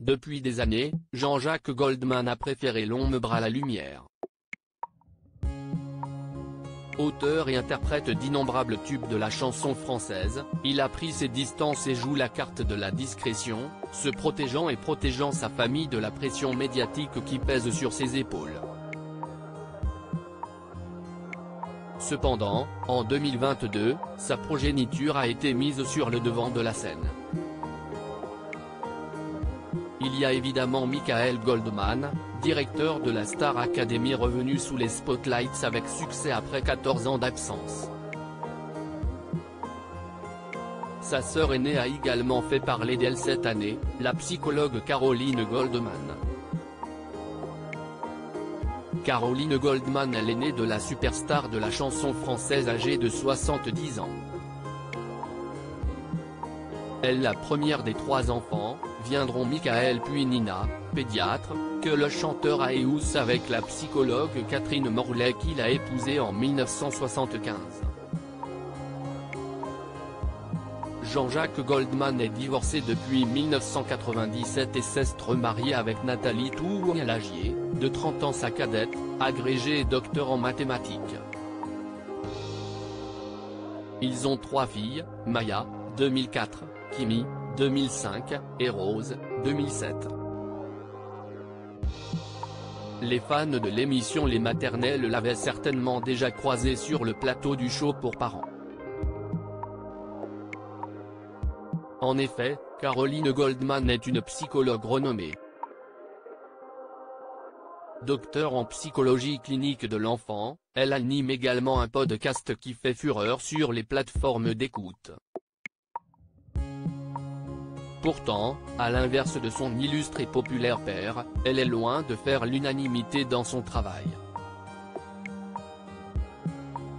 Depuis des années, Jean-Jacques Goldman a préféré l'ombre à la lumière. Auteur et interprète d'innombrables tubes de la chanson française, il a pris ses distances et joue la carte de la discrétion, se protégeant et protégeant sa famille de la pression médiatique qui pèse sur ses épaules. Cependant, en 2022, sa progéniture a été mise sur le devant de la scène. Il y a évidemment Michael Goldman, directeur de la Star Academy revenu sous les spotlights avec succès après 14 ans d'absence. Sa sœur aînée a également fait parler d'elle cette année, la psychologue Caroline Goldman. Caroline Goldman est l'aînée de la superstar de la chanson française âgée de 70 ans. Elle la première des trois enfants, viendront Michael puis Nina, pédiatre, que le chanteur a éousse avec la psychologue Catherine Morlaix qu'il a épousée en 1975. Jean-Jacques Goldman est divorcé depuis 1997 et s'est remarié avec Nathalie Tourlagier, de 30 ans sa cadette, agrégée et docteur en mathématiques. Ils ont trois filles, Maya, 2004, Kimi, 2005, et Rose, 2007. Les fans de l'émission Les Maternelles l'avaient certainement déjà croisé sur le plateau du show pour parents. En effet, Caroline Goldman est une psychologue renommée. Docteur en psychologie clinique de l'enfant, elle anime également un podcast qui fait fureur sur les plateformes d'écoute. Pourtant, à l'inverse de son illustre et populaire père, elle est loin de faire l'unanimité dans son travail.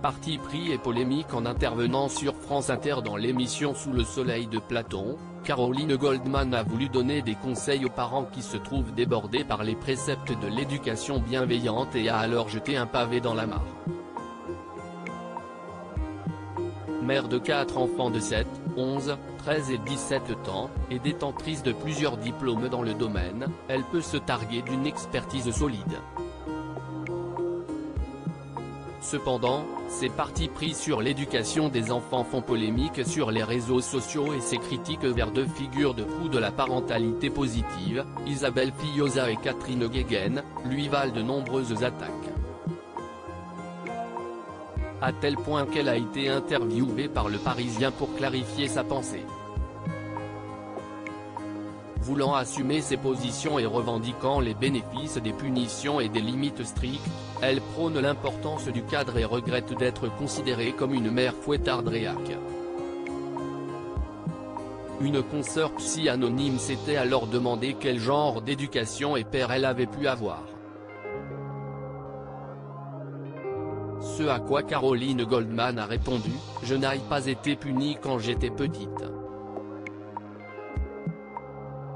Parti pris et polémique en intervenant sur France Inter dans l'émission Sous le soleil de Platon, Caroline Goldman a voulu donner des conseils aux parents qui se trouvent débordés par les préceptes de l'éducation bienveillante et a alors jeté un pavé dans la mare. Mère de quatre enfants de 7, 11, 13 et 17 ans, et détentrice de plusieurs diplômes dans le domaine, elle peut se targuer d'une expertise solide. Cependant, ses partis pris sur l'éducation des enfants font polémique sur les réseaux sociaux et ses critiques vers deux figures de proue de la parentalité positive, Isabelle Fillosa et Catherine Guéguen, lui valent de nombreuses attaques. À tel point qu'elle a été interviewée par le Parisien pour clarifier sa pensée. Voulant assumer ses positions et revendiquant les bénéfices des punitions et des limites strictes, elle prône l'importance du cadre et regrette d'être considérée comme une mère fouettardréaque. Une consoeur psy anonyme s'était alors demandé quel genre d'éducation et père elle avait pu avoir. Ce à quoi Caroline Goldman a répondu, je n'ai pas été punie quand j'étais petite.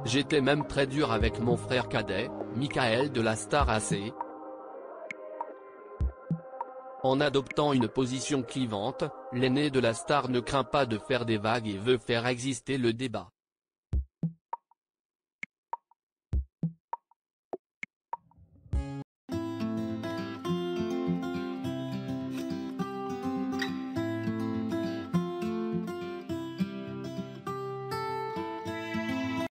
J'étais même très dur avec mon frère cadet, Michael de la Star AC. En adoptant une position clivante, l'aîné de la star ne craint pas de faire des vagues et veut faire exister le débat.